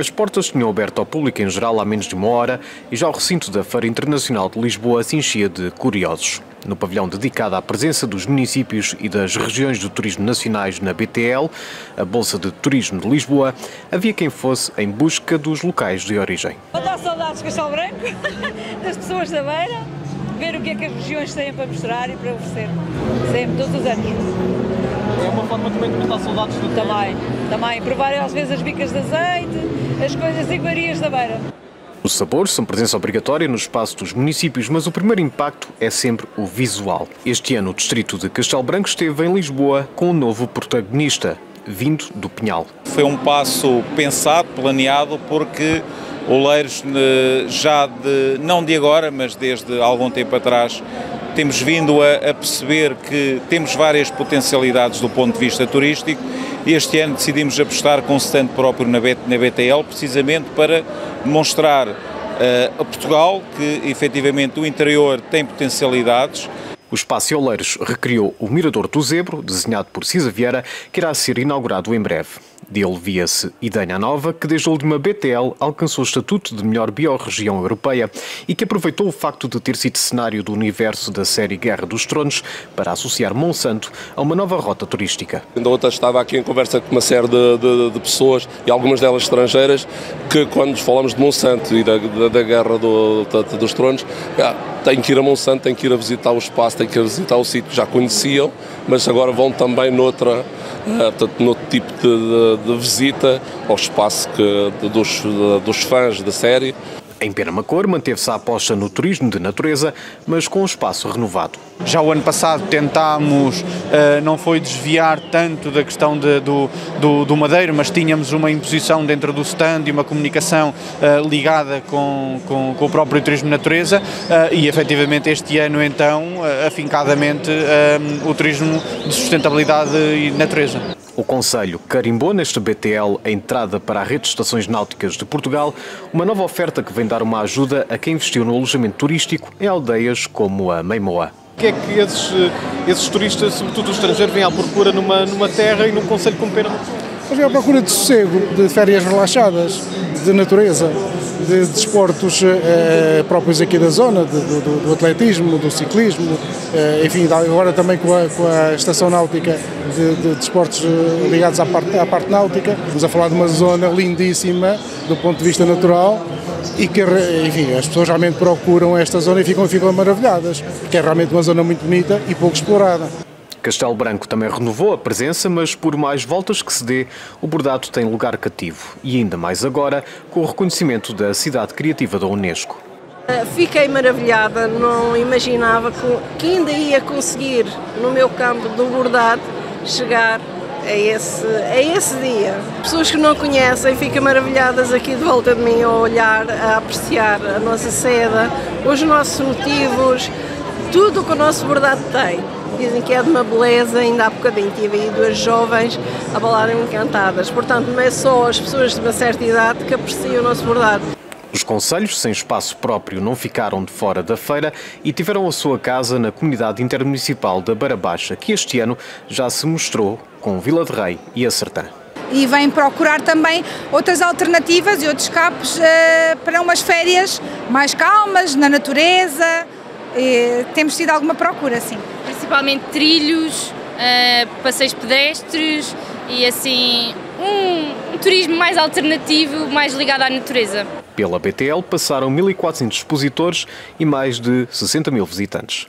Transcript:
As portas tinham aberto ao público em geral há menos de uma hora e já o recinto da Feira Internacional de Lisboa se enchia de curiosos. No pavilhão dedicado à presença dos municípios e das regiões de turismo nacionais na BTL, a Bolsa de Turismo de Lisboa, havia quem fosse em busca dos locais de origem. Vou dar saudades de Castelo Branco, das pessoas da beira, ver o que é que as regiões têm para mostrar e para oferecer. Sempre, todos os anos. É uma forma também de matar saudades do Também, também. Provar às vezes as bicas de azeite, as coisas iguarias da beira. Os sabores são presença obrigatória no espaço dos municípios, mas o primeiro impacto é sempre o visual. Este ano o distrito de Castelo Branco esteve em Lisboa com um novo protagonista, vindo do Pinhal. Foi um passo pensado, planeado, porque Oleiros já de, não de agora, mas desde algum tempo atrás, temos vindo a, a, perceber que temos várias potencialidades do ponto de vista turístico e este ano decidimos apostar com um stand próprio na, na BTL, precisamente para demonstrar uh, a Portugal que efetivamente o interior tem potencialidades. O Espaço Oleiros recriou o Mirador do Zebro, desenhado por Cisa Vieira, que irá ser inaugurado em breve. Dele via-se Idanha Nova, que desde a última BTL alcançou o estatuto de melhor biorregião europeia e que aproveitou o facto de ter sido cenário do universo da série Guerra dos Tronos para associar Monsanto a uma nova rota turística. Ainda outra estava aqui em conversa com uma série de, de, de, pessoas e algumas delas estrangeiras que quando falamos de Monsanto e da, da, da Guerra do, da, dos Tronos ah, têm que ir a Monsanto, têm que ir a visitar o espaço, têm que visitar o sítio já conheciam, mas agora vão também noutra uh, portanto, noutro tipo de, de, de, visita ao espaço que, dos, dos fãs da série. Em Penamacor manteve-se a aposta no turismo de natureza, mas com um espaço renovado. Já o ano passado tentámos, uh, não foi desviar tanto da questão de, do, do, do, madeiro, mas tínhamos uma imposição dentro do stand e uma comunicação uh, ligada com, com, com, o próprio turismo de natureza uh, e efetivamente este ano então, afincadamente, o turismo de sustentabilidade e natureza. O Conselho carimbou neste BTL a entrada para a rede de estações náuticas de Portugal, uma nova oferta que vem dar uma ajuda a quem investiu no alojamento turístico em aldeias como a Meimoa. O que é que esses, esses turistas, sobretudo os estrangeiros, vêm à procura numa, numa terra e num Conselho como Pernambuco? Vêm à procura de sossego, de férias relaxadas, de natureza de desportos eh, próprios aqui da zona, de, do, do, atletismo, do ciclismo, eh, enfim, agora também com a, com a estação náutica de, de desportos eh, ligados à parte, à parte náutica. Estamos a falar de uma zona lindíssima do ponto de vista natural e que, enfim, as pessoas realmente procuram esta zona e ficam, ficam maravilhadas, porque é realmente uma zona muito bonita e pouco explorada. Castelo Branco também renovou a presença, mas por mais voltas que se dê, o bordado tem lugar cativo. E ainda mais agora, com o reconhecimento da cidade criativa da Unesco. Eh, fiquei maravilhada, não imaginava que ainda ia conseguir, no meu campo do bordado, chegar a esse, a esse dia. Pessoas que não conhecem ficam maravilhadas aqui de volta de mim a olhar, a apreciar a nossa seda, os nossos motivos, tudo o que o nosso bordado tem dizem que é de uma beleza, ainda há bocadinho tive aí duas jovens a balarem encantadas. Portanto, não é só as pessoas de uma certa idade que apreciam o nosso bordado. Os conselhos sem espaço próprio não ficaram de fora da feira e tiveram a sua casa na comunidade intermunicipal da Beira Baixa, que este ano já se mostrou com Vila de Rei e a Sertã. E vem procurar também outras alternativas e outros escapes uh, para umas férias mais calmas, na natureza. E temos tido alguma procura, sim principalmente trilhos, uh, passeios pedestres e assim um, um turismo mais alternativo, mais ligado à natureza. Pela BTL passaram 1.400 expositores e mais de 60 mil visitantes.